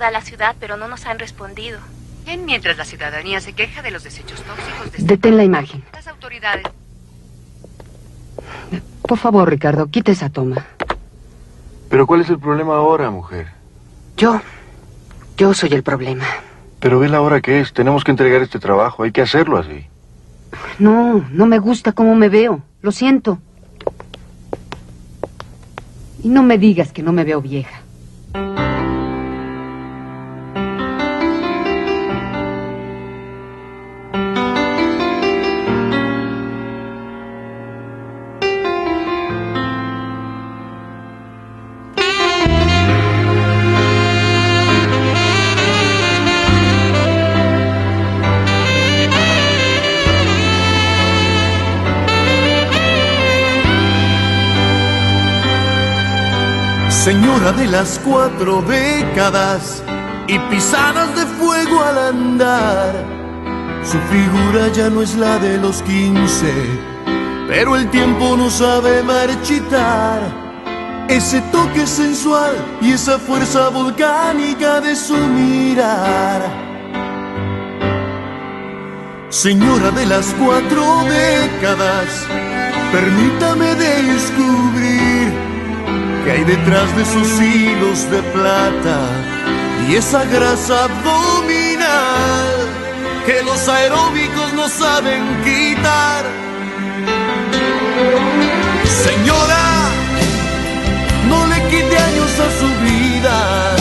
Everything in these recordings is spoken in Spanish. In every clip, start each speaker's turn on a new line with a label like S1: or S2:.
S1: ayuda a la ciudad, pero no nos han respondido.
S2: Bien, mientras la ciudadanía se queja de los desechos tóxicos de este
S3: Detén la imagen.
S2: las autoridades.
S3: Por favor, Ricardo, quita esa toma.
S4: Pero ¿cuál es el problema ahora, mujer?
S3: Yo. Yo soy el problema.
S4: Pero ve la hora que es. Tenemos que entregar este trabajo. Hay que hacerlo así.
S3: No, no me gusta cómo me veo. Lo siento. Y no me digas que no me veo vieja.
S5: Señora de las cuatro décadas y pisadas de fuego al andar. Su figura ya no es la de los quince, pero el tiempo no sabe marchitar. Ese toque sensual y esa fuerza volcánica de su mirar. Señora de las cuatro décadas, permítame descubrir que hay detrás de sus hilos de plata y esa grasa abdominal que los aeróbicos no saben quitar. Señora, no le quite años a su vida,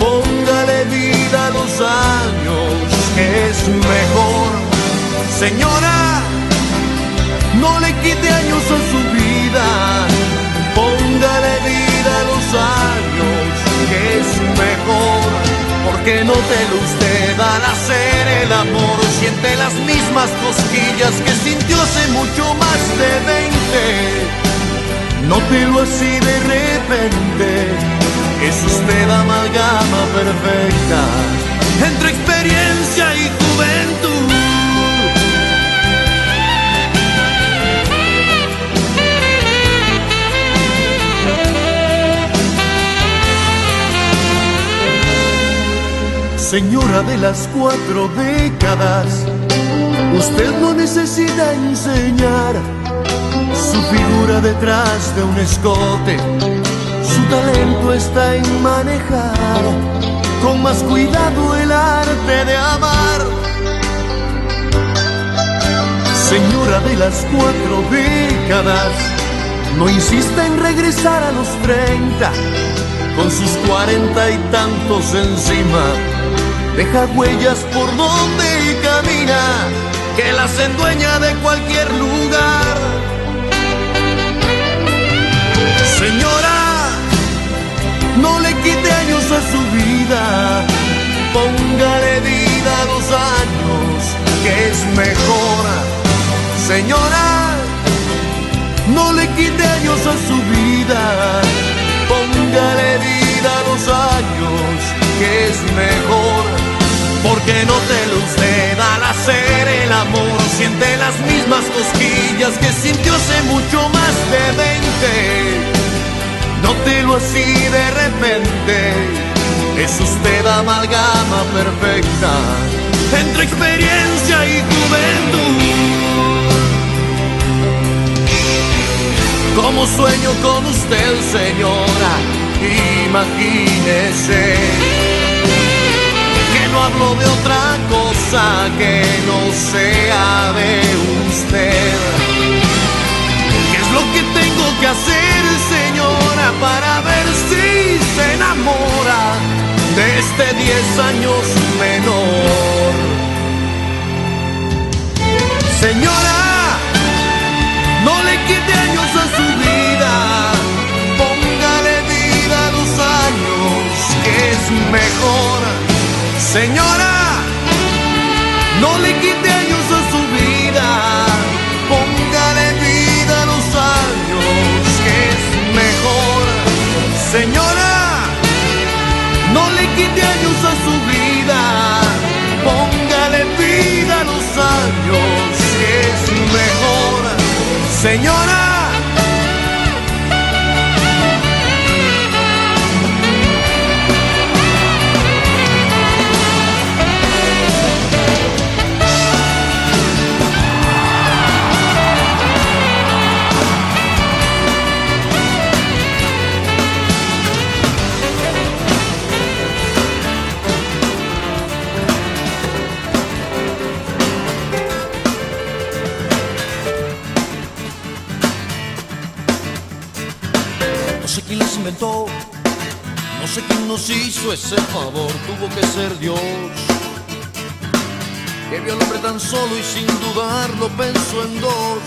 S5: póngale vida a los años, que es mejor. Señora, no le quite años a su vida, Porque no te lo usted al hacer el amor, siente las mismas cosquillas que sintió hace mucho más de 20. Nótelo así de repente, es usted amalgama perfecta entre experiencia y juventud. Señora de las cuatro décadas, usted no necesita enseñar su figura detrás de un escote. Su talento está en manejar con más cuidado el arte de amar. Señora de las cuatro décadas, no insista en regresar a los treinta con sus cuarenta y tantos encima deja huellas por donde camina, que las endueña de cualquier lugar. Señora, no le quite años a su vida, póngale vida a los años, que es mejor. Señora, no le quite años a su vida, Porque no te lo usted al hacer el amor, siente las mismas cosquillas que sintió hace mucho más de 20. Nótelo así de repente, es usted amalgama perfecta entre experiencia y juventud. Como sueño con usted, señora, imagínese que no hablo de otra cosa que no sea de usted. ¿Qué es lo que tengo que hacer, señora, para ver si se enamora de este 10 años menor? Señora, Señora, no le quite años a su vida, póngale vida a los años, que es mejor. Señora, no le quite años a su vida, póngale vida a los años, que es mejor. Señora, nos hizo ese favor, tuvo que ser Dios. Que vio al hombre tan solo y sin dudarlo pensó en dos,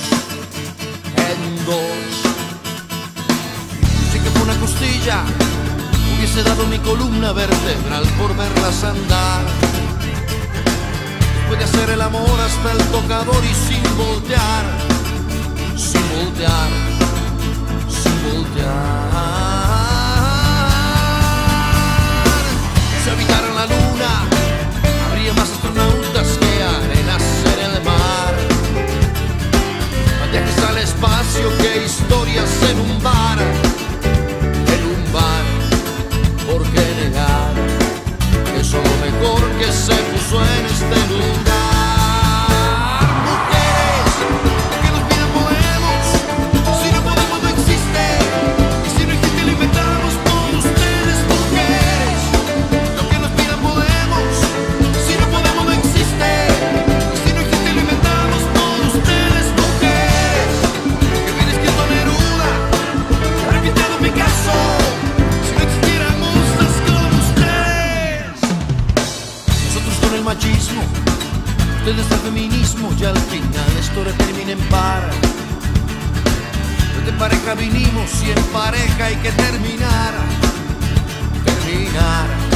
S5: en dos. Sí que fue una costilla, hubiese dado mi columna vertebral por verlas andar. Después de hacer el amor hasta el tocador y sin voltear, sin voltear, sin voltear. Machismo, ustedes el feminismo, y al final esto termina en par. De pareja vinimos y en pareja hay que terminar, terminar.